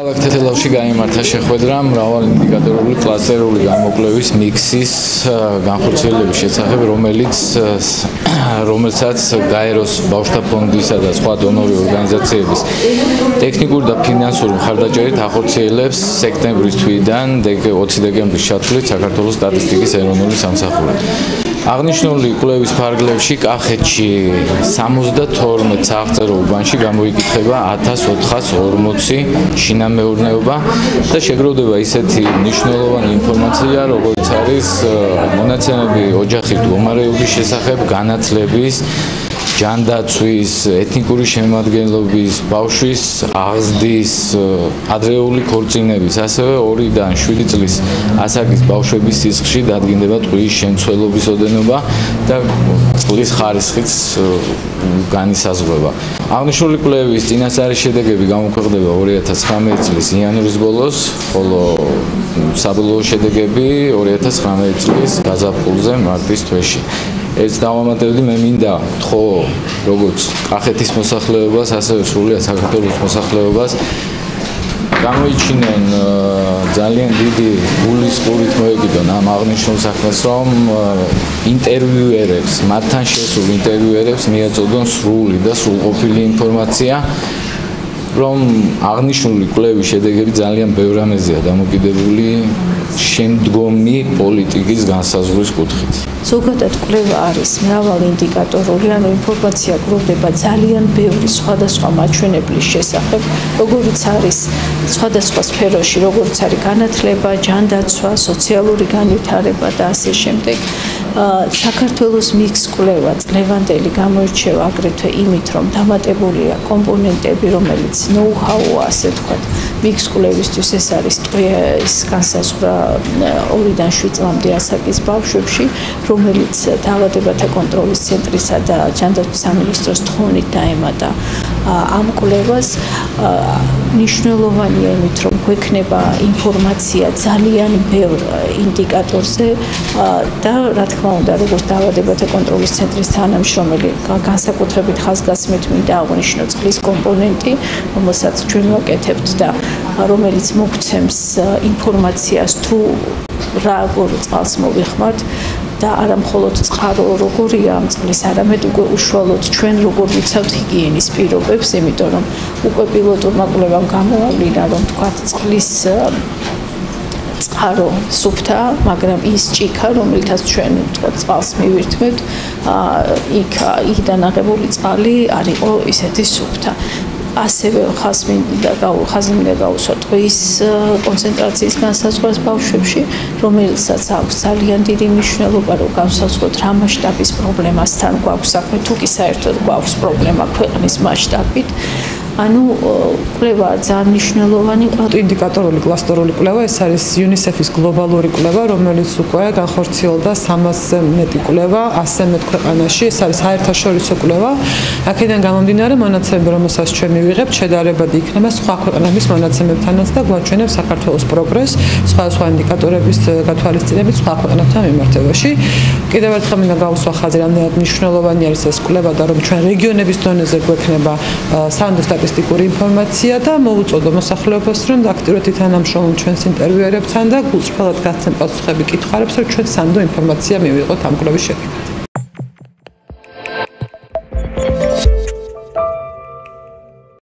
ალაგ თეთელავში გამართა შეხვედრა მრავალ ინდიკატორული კლასტერული გამოკვლევის მიქსის განხორციელების შესახებ, რომელიც რომელსაც გაეროს ბავშვთა ფონდისა და სხვა დონორი ორგანიზაციების ტექნიკური და ფინანსური მხარდაჭერით ახორციელებს სექტემბრის თვიდან 20 დეკემბრის ჩათვლით საქართველოს სტატისტიკის ეროვნული სამსახური. აღნიშნული კვლევის ფარგლებში კახეთში 72 წაღწერო უბანში გამოიკითხება 1440 შინამეურნეობა და შეგროვდება ისეთი მნიშვნელოვანი ინფორმაცია, როგორც არის მონაცემები ოჯახის მდგომარეობის შესახებ, განათლების ჯანდაცვის, ეთნიკური შემადგენლობის, ბავშვის აღზრდის, ადრეული ქორწინების, ასევე 2-დან 7 წლის ასაკის ბავშვების სისხლში დადგინდება ტყვის შემცველობის ოდენობა და წყლის ხარისხიც განისაზღვრება. აღნიშნული კვლევის წინასწარი შედეგები გამოქვეყნდება 2019 წლის იანვრის ბოლოს, ხოლო საბოლოო შედეგები 2019 წლის გაზაფხულზე მარტის თვეში. ეს დავამატებდი მე მინდა თქო როგორც კახეთის მოსახლეობას ასევე სრულიად საქართველოს მოსახლეობას გამოიჩინენ ძალიან დიდი გულის ყურით მოეკიდონ ამ აღნიშნულ საქმეს რომ ინტერვიუერებს მათთან შესულ ინტერვიუერებს მიაწოდონ სრული და სრულყოფილი ინფორმაცია რომ აღნიშნული კვლევის შედეგები ძალიან ბევრ ამეზეა დამოკიდებული შემდგომი პოლიტიკის განსაზღვრის კუთხით. ზოგადად კვლევა არის მრავალ ინდიკატორული, ანუ ინფორმაცია გროვდება ძალიან ბევრი სხვადასხვა მაჩვენებლის შესახებ, როგორიც არის სხვადასხვა სფეროში, როგორიც არის განათლება, ჯანდაცვა, სოციალური განვითარება და ასე შემდეგ. საქართველოს მიქს კვლევა წლევანდელი გამოირჩევა აგრეთვე იმით, რომ დამატებულია კომპონენტები, რომელიც ნოუ-ჰაუა, ასე ვთქვათ, მიქს კვლევისთვის ეს არის ტყის განსაზღვრა 2-დან 7 წლამდე ასაკის ბავშვებში, რომელიც დაავადებათა კონტროლის ცენტრისა და ჯანდაცვის სამინისტროს თხოვნით დაემატა. ამ კვლევას ნიშნულოვანია იმით, რომ გვექნება ინფორმაცია ძალიან ბევრ ინდიკატორზე და რა თქმა უნდა, როგორც დაავადებათა კონტროლის ცენტრის თანამშრომელი, განსაკუთრებით ხაზგასმით მინდა აღვნიშნო წყლის კომპონენტი, რომელსაც ჩვენ ვაკეთებთ და რომელიც მოგცემს ინფორმაციას თუ რა როგორ წყალს მოვიხმართ და არა მხოლოდ წყარო როგორია ამ წყლის, არამედ უკვე უშუალოდ ჩვენ როგორ ვიცავთ ჰიგიენის პირობებს, იმიტომ რომ უკვე პილოტურმა კვლევამ გამოავლინა, რომ თქვა წყლის წყარო სუფთა, მაგრამ ის ჭიქა, რომელთაც ჩვენ თქვა წყალს მივირთმევთ, იქ იქიდან აღებული წყალი არისო ისეთი სუფთა. ასევე ხაზმინდა ხაზმინდა გაუსვა ტყვის კონცენტრაციის განსაზღვრას ბავშვებში, რომელსაც აქვს ძალიან დიდი მნიშვნელობა, რომ განსაზღვროთ რა მასშტაბის პრობლემასთან გვაქვს საქმე, თუ კი საერთოდ გვაქვს პრობლემა ქვეყნის მასშტაბით. ანუ კვლევა ძალიან მნიშვნელოვანი ინდიკატორული კლასტერული კვლევა ეს არის UNICEF-ის გლობალური კვლევა რომელიც უკვე განხორციელდა 300-ზე მეტი კვლევა 100 მეტ ქვეყანაში. ეს არის საერთაშორისო კვლევა. აქედან გამომდინარე მონაცემები რომელსაც ჩვენ მივიღებთ შედარებადი იქნება სხვა ქვეყნების მონაცემებთანაც და გვაჩვენებს საქართველოს პროგრესს სხვა სხვა ინდიკატორების გათვალისწინებით სხვა ქვეყნებთან მიმართებაში. კიდევ ერთხელ მინდა გავუსვა ხაზი რამდენად მნიშვნელოვანი არის ეს კვლევა და რომ ჩვენ რეგიონების დონეზე გვექნება სანდო სტატისტიკა სტატისტიკური ინფორმაცია და მოუწოდო მოსახლეობას რომ აქტიურად ითანამშრომლონ ჩვენს ინტერვიუერებთან და გულწრფელად გაცემ პასუხები კითხვებს რომ ჩვენ სანდო ინფორმაცია მივიღოთ ამ კვლევის შედეგად